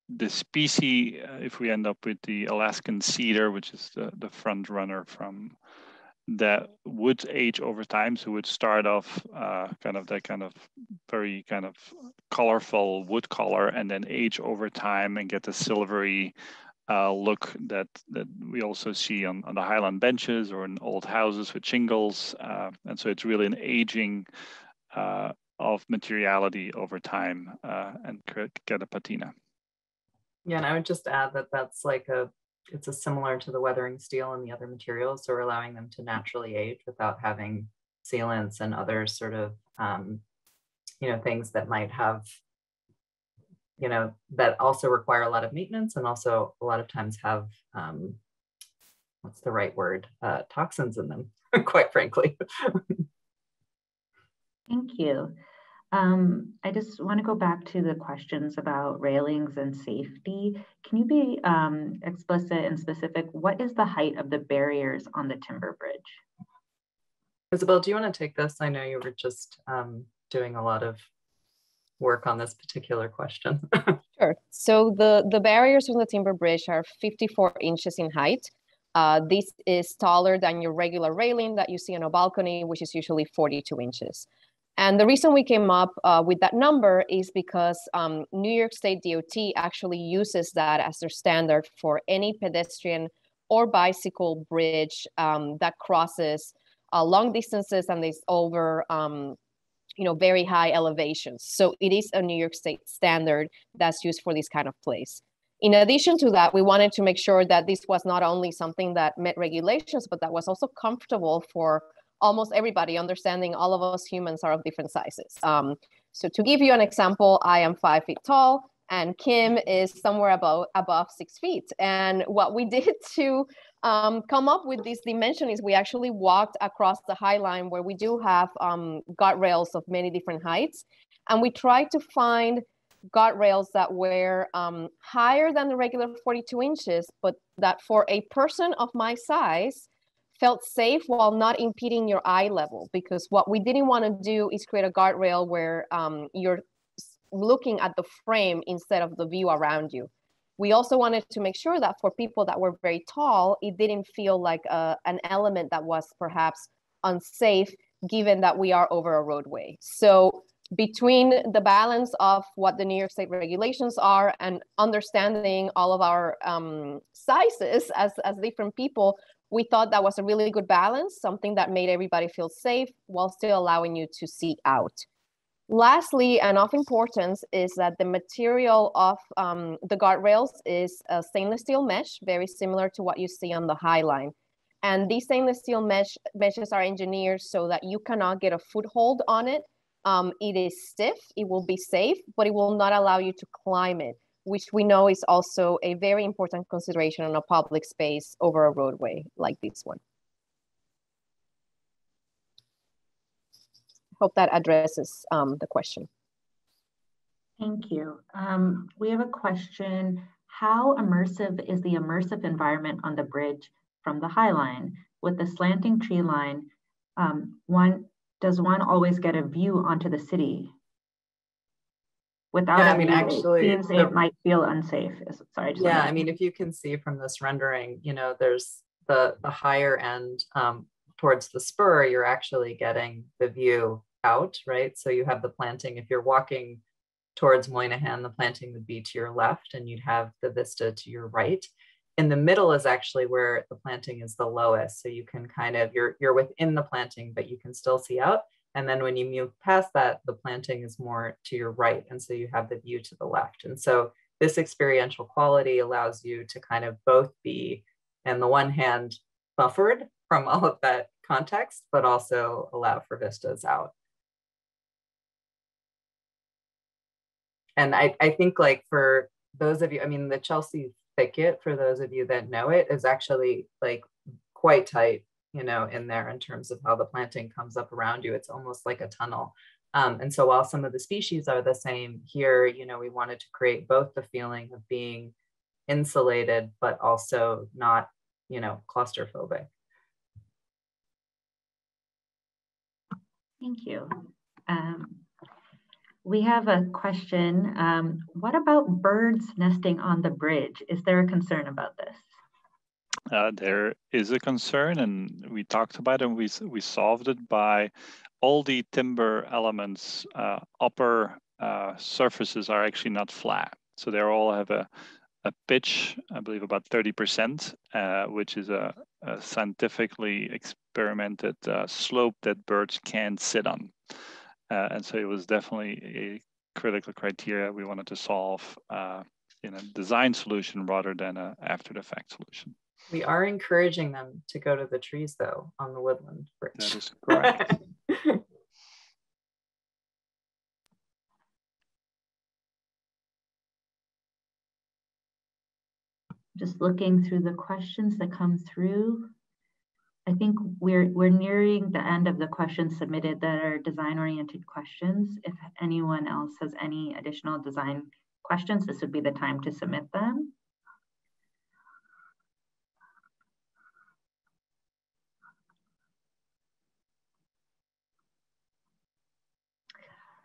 the species, uh, if we end up with the Alaskan cedar, which is the, the front runner from that would age over time. So would start off uh, kind of that kind of very kind of colorful wood color and then age over time and get the silvery uh, look that, that we also see on, on the High Line benches or in old houses with shingles. Uh, and so it's really an aging uh, of materiality over time uh, and get a patina. Yeah, and I would just add that that's like a, it's a similar to the weathering steel and the other materials. So we're allowing them to naturally age without having sealants and other sort of, um, you know, things that might have, you know, that also require a lot of maintenance and also a lot of times have, um, what's the right word, uh, toxins in them, quite frankly. Thank you. Um, I just want to go back to the questions about railings and safety. Can you be um, explicit and specific? What is the height of the barriers on the timber bridge? Isabel, do you want to take this? I know you were just um, doing a lot of work on this particular question. sure. So the, the barriers on the timber bridge are 54 inches in height. Uh, this is taller than your regular railing that you see on a balcony, which is usually 42 inches. And the reason we came up uh, with that number is because um, New York State DOT actually uses that as their standard for any pedestrian or bicycle bridge um, that crosses uh, long distances and is over um, you know very high elevations. So it is a new york state standard that's used for this kind of place. In addition to that we wanted to make sure that this was not only something that met regulations but that was also comfortable for almost everybody understanding all of us humans are of different sizes. Um, so to give you an example, I am five feet tall and Kim is somewhere above, above six feet. And what we did to um, come up with this dimension is we actually walked across the High Line where we do have um, guardrails of many different heights. And we tried to find guardrails that were um, higher than the regular 42 inches, but that for a person of my size, felt safe while not impeding your eye level because what we didn't want to do is create a guardrail where um, you're looking at the frame instead of the view around you. We also wanted to make sure that for people that were very tall, it didn't feel like a, uh, an element that was perhaps unsafe given that we are over a roadway. So between the balance of what the New York State regulations are and understanding all of our um, sizes as, as different people, we thought that was a really good balance, something that made everybody feel safe while still allowing you to see out. Lastly, and of importance, is that the material of um, the guardrails is a stainless steel mesh, very similar to what you see on the High Line. And these stainless steel mesh meshes are engineered so that you cannot get a foothold on it. Um, it is stiff, it will be safe, but it will not allow you to climb it which we know is also a very important consideration on a public space over a roadway like this one. Hope that addresses um, the question. Thank you. Um, we have a question. How immersive is the immersive environment on the bridge from the High Line? With the slanting tree line, um, one does one always get a view onto the city without yeah, I mean, actually, it, the, might feel unsafe. Sorry. yeah, I mean, if you can see from this rendering, you know, there's the the higher end um, towards the spur, you're actually getting the view out, right? So you have the planting. If you're walking towards Moynihan, the planting would be to your left, and you'd have the vista to your right. In the middle is actually where the planting is the lowest, so you can kind of you're you're within the planting, but you can still see out. And then when you move past that, the planting is more to your right. And so you have the view to the left. And so this experiential quality allows you to kind of both be, on the one hand, buffered from all of that context, but also allow for vistas out. And I, I think like for those of you, I mean, the Chelsea thicket, for those of you that know it, is actually like quite tight you know, in there in terms of how the planting comes up around you. It's almost like a tunnel. Um, and so while some of the species are the same here, you know, we wanted to create both the feeling of being insulated, but also not, you know, claustrophobic. Thank you. Um, we have a question. Um, what about birds nesting on the bridge? Is there a concern about this? Uh, there is a concern, and we talked about it, and we, we solved it by all the timber elements, uh, upper uh, surfaces are actually not flat. So they all have a, a pitch, I believe about 30%, uh, which is a, a scientifically experimented uh, slope that birds can sit on. Uh, and so it was definitely a critical criteria we wanted to solve in a design solution rather than a after the fact solution. We are encouraging them to go to the trees though on the woodland bridge. That is correct. Just looking through the questions that come through. I think we're, we're nearing the end of the questions submitted that are design-oriented questions. If anyone else has any additional design questions, this would be the time to submit them.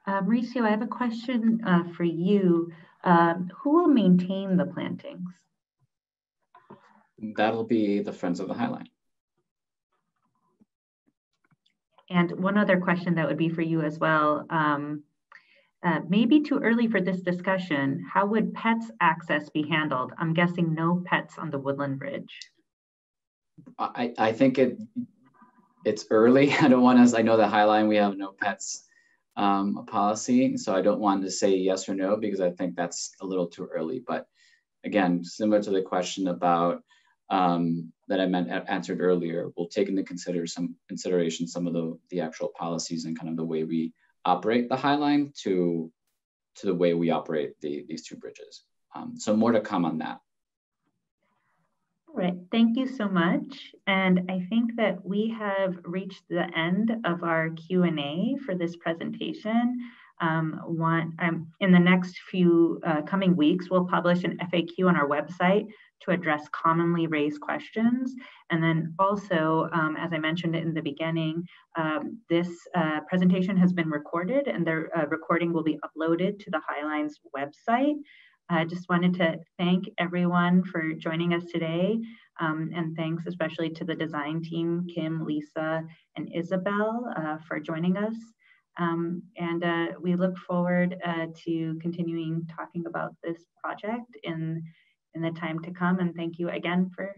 Uh, Mauricio, I have a question uh, for you. Um, who will maintain the plantings? That'll be the Friends of the Highline. And one other question that would be for you as well. Um, uh, maybe too early for this discussion. How would pets access be handled? I'm guessing no pets on the Woodland Bridge. I, I think it it's early. I don't want to, I know the Highline, we have no pets um, policy. So I don't want to say yes or no because I think that's a little too early. But again, similar to the question about um, that I meant answered earlier, we'll take into consider some consideration some of the, the actual policies and kind of the way we operate the High Line to, to the way we operate the, these two bridges. Um, so more to come on that. All right, thank you so much. And I think that we have reached the end of our Q&A for this presentation. Um, one, um, in the next few uh, coming weeks, we'll publish an FAQ on our website to address commonly raised questions. And then also, um, as I mentioned in the beginning, um, this uh, presentation has been recorded and the uh, recording will be uploaded to the High Line's website. I just wanted to thank everyone for joining us today. Um, and thanks especially to the design team, Kim, Lisa, and Isabel uh, for joining us. Um, and uh, we look forward uh, to continuing talking about this project in, in the time to come. And thank you again for